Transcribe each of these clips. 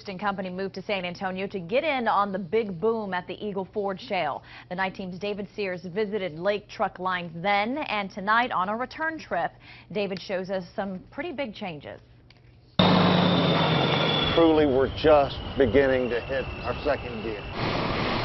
Houston company moved to San Antonio to get in on the big boom at the Eagle Ford Shale. The night team's David Sears visited Lake Truck Lines then and tonight on a return trip. David shows us some pretty big changes. Truly, we're just beginning to hit our second gear.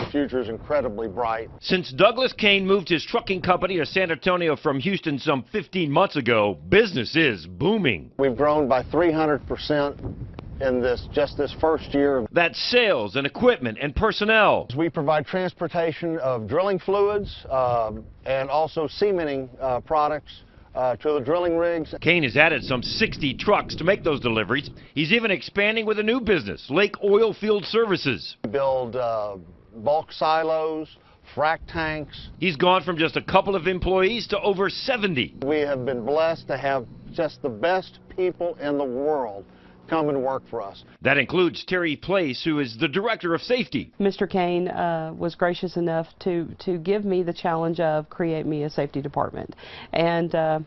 The future is incredibly bright. Since Douglas Cain moved his trucking company to San Antonio from Houston some 15 months ago, business is booming. We've grown by 300% in this just this first year. That's sales and equipment and personnel. We provide transportation of drilling fluids um, and also cementing uh, products uh, to the drilling rigs. Cain has added some 60 trucks to make those deliveries. He's even expanding with a new business, Lake Oilfield Services. We build uh, bulk silos, frac tanks. He's gone from just a couple of employees to over 70. We have been blessed to have just the best people in the world come and work for us. That includes Terry Place, who is the director of safety. Mr. Cain uh, was gracious enough to, to give me the challenge of create me a safety department. And uh,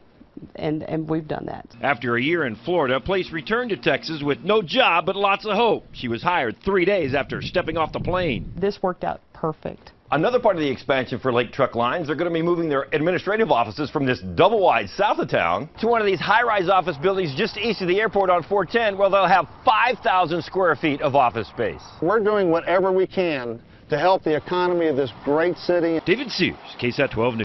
and, and we've done that. After a year in Florida, Place returned to Texas with no job but lots of hope. She was hired three days after stepping off the plane. This worked out perfect. Another part of the expansion for Lake Truck Lines, they're going to be moving their administrative offices from this double wide south of town to one of these high-rise office buildings just east of the airport on 410 where they'll have 5,000 square feet of office space. We're doing whatever we can to help the economy of this great city. David Sears, KSAT 12 News.